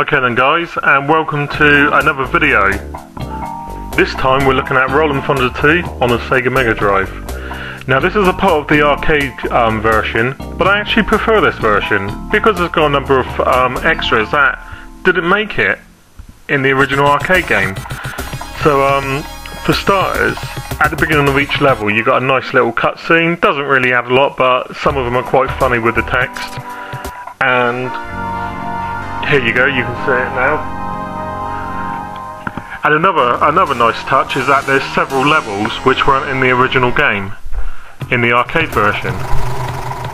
Okay then guys, and welcome to another video. This time we're looking at Rolling Thunder 2 on the Sega Mega Drive. Now this is a part of the arcade um, version, but I actually prefer this version because it's got a number of um, extras that didn't make it in the original arcade game. So um, for starters, at the beginning of each level you got a nice little cutscene, doesn't really add a lot but some of them are quite funny with the text. And here you go, you can see it now. And another another nice touch is that there's several levels which weren't in the original game, in the arcade version.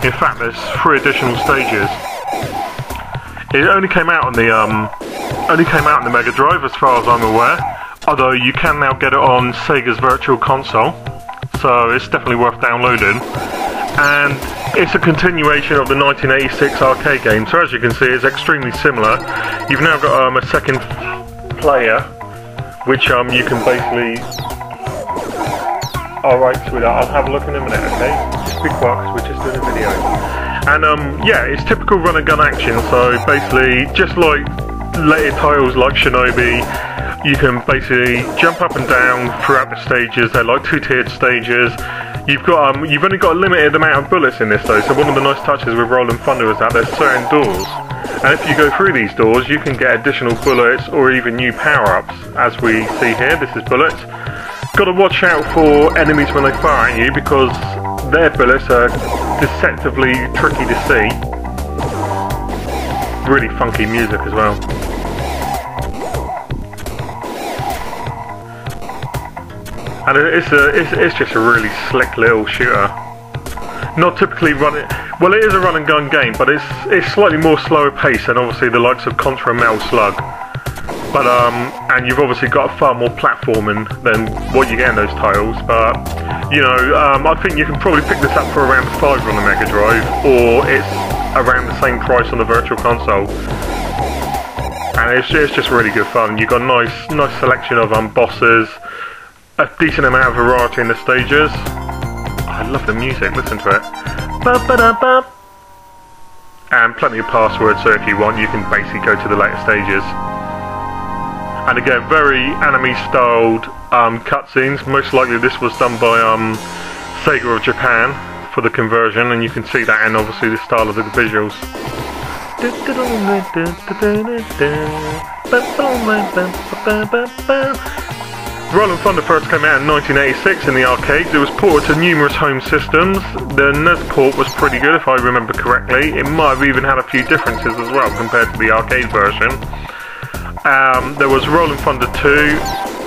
In fact, there's three additional stages. It only came out on the um, only came out on the Mega Drive, as far as I'm aware. Although you can now get it on Sega's Virtual Console, so it's definitely worth downloading. And it's a continuation of the 1986 arcade game, so as you can see, it's extremely similar. You've now got um, a second player, which um, you can basically. Alright, sweetheart, I'll have a look in a minute, okay? Just be quiet, we're just doing a video. And um, yeah, it's typical run and gun action, so basically, just like later titles like Shinobi, you can basically jump up and down throughout the stages. They're like two-tiered stages. You've got um, you've only got a limited amount of bullets in this though. So one of the nice touches with Rolling Thunder is that there's certain doors, and if you go through these doors, you can get additional bullets or even new power-ups. As we see here, this is bullets. Got to watch out for enemies when they fire at you because their bullets are deceptively tricky to see. Really funky music as well. And it's a it's, it's just a really slick little shooter. Not typically running. Well, it is a run and gun game, but it's it's slightly more slower pace than obviously the likes of Contra Metal Slug. But um, and you've obviously got far more platforming than what you get in those titles. But you know, um, I think you can probably pick this up for around five on the Mega Drive, or it's around the same price on the Virtual Console. And it's, it's just really good fun. You've got a nice nice selection of um, bosses a decent amount of variety in the stages. I love the music, listen to it. Ba -ba -da -ba. And plenty of passwords, so if you want, you can basically go to the later stages. And again, very anime-styled um, cutscenes. Most likely this was done by um, Sega of Japan for the conversion, and you can see that in obviously the style of the visuals. Rolling Thunder first came out in 1986 in the arcades. It was ported to numerous home systems. The NES port was pretty good, if I remember correctly. It might have even had a few differences as well compared to the arcade version. Um, there was Rolling Thunder 2.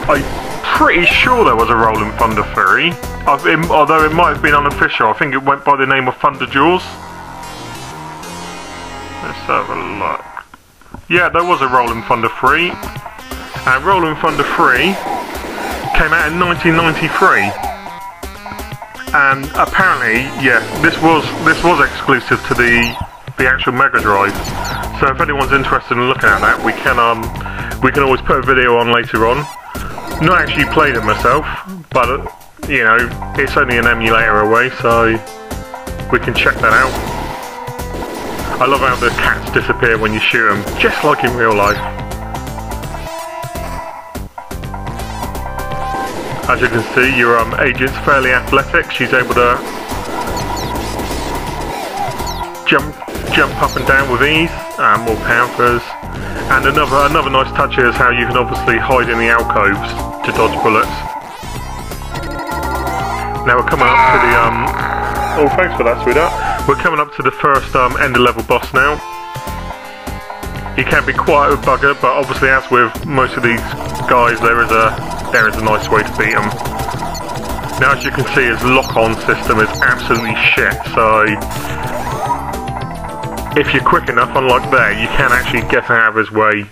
I'm pretty sure there was a Rolling Thunder 3, although it might have been unofficial. I think it went by the name of Thunder Jaws. Let's have a look. Yeah, there was a Rolling Thunder 3. And Rolling Thunder 3 came out in 1993 and apparently yeah this was this was exclusive to the the actual Mega Drive. So if anyone's interested in looking at that we can um we can always put a video on later on. Not actually played it myself but you know it's only an emulator away so we can check that out. I love how the cats disappear when you shoot them just like in real life As you can see, your um, agent's fairly athletic. She's able to jump jump up and down with ease. Um, more panthers. And another another nice touch is how you can obviously hide in the alcoves to dodge bullets. Now we're coming up to the um. Oh, thanks for that, sweetheart. We're coming up to the first um, end of level boss now. He can be quite a bugger, but obviously, as with most of these guys, there is a there is a nice way to beat him. Now as you can see his lock-on system is absolutely shit, so if you're quick enough, unlike there, you can actually get out of his way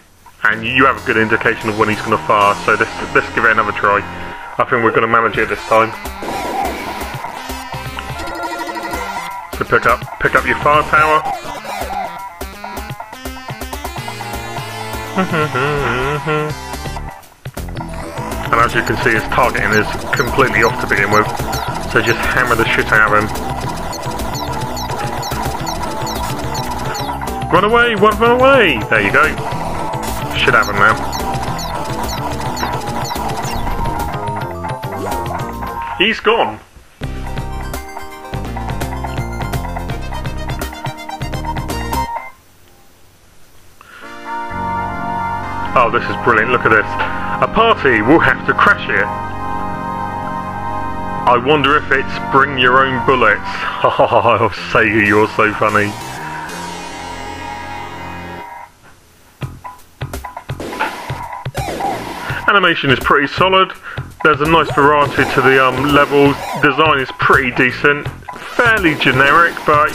and you have a good indication of when he's going to fire, so let's, let's give it another try. I think we're going to manage it this time. So pick up, pick up your firepower. And as you can see, his targeting is completely off to begin with. So just hammer the shit out of him. Run away! Run, run away! There you go. should have him now. He's gone. Oh, this is brilliant. Look at this. A party will have to crash it. I wonder if it's bring your own bullets. Oh, Sega, you're so funny. Animation is pretty solid. There's a nice variety to the um, levels. Design is pretty decent. Fairly generic, but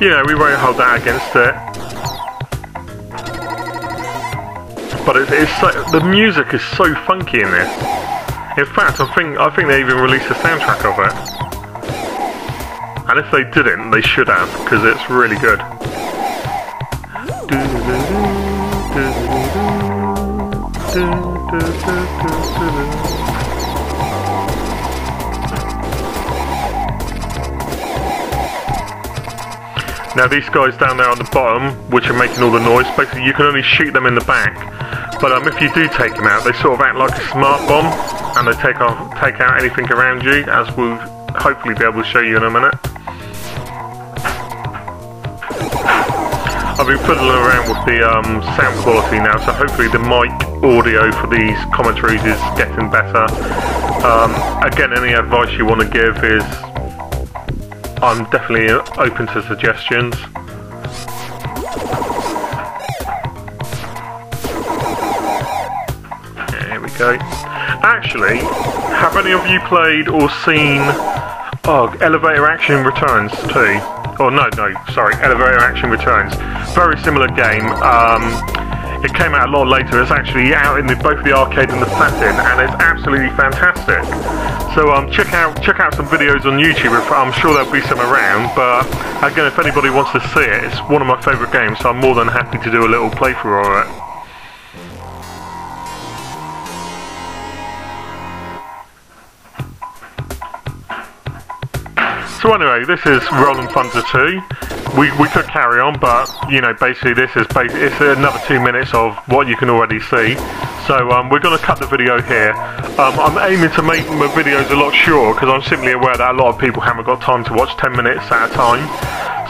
you know, we won't hold that against it. But it, it's so, the music is so funky in this. In fact, I think I think they even released a soundtrack of it. And if they didn't, they should have, because it's really good. Now these guys down there on the bottom, which are making all the noise, basically you can only shoot them in the back. But um, if you do take them out, they sort of act like a smart bomb, and they take off, take out anything around you, as we'll hopefully be able to show you in a minute. I've been fiddling around with the um, sound quality now, so hopefully the mic audio for these commentaries is getting better. Um, again, any advice you want to give is I'm definitely open to suggestions. Go. Actually, have any of you played or seen oh, Elevator Action Returns too? Oh no, no, sorry, Elevator Action Returns. Very similar game. Um, it came out a lot later. It's actually out in the, both the arcade and the Saturn, and it's absolutely fantastic. So um, check out check out some videos on YouTube. I'm sure there'll be some around. But again, if anybody wants to see it, it's one of my favourite games. So I'm more than happy to do a little playthrough of it. So anyway, this is Rollin' Thunder 2. We, we could carry on, but, you know, basically this is it's another two minutes of what you can already see. So um, we're going to cut the video here. Um, I'm aiming to make my videos a lot shorter because I'm simply aware that a lot of people haven't got time to watch 10 minutes at a time.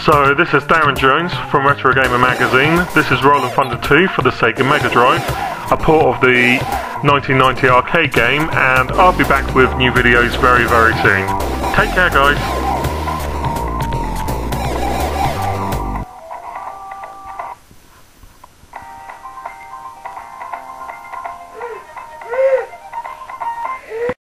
So this is Darren Jones from Retro Gamer Magazine. This is Rollin' Thunder 2 for the Sega Mega Drive, a port of the 1990 arcade game, and I'll be back with new videos very, very soon. Take care, guys.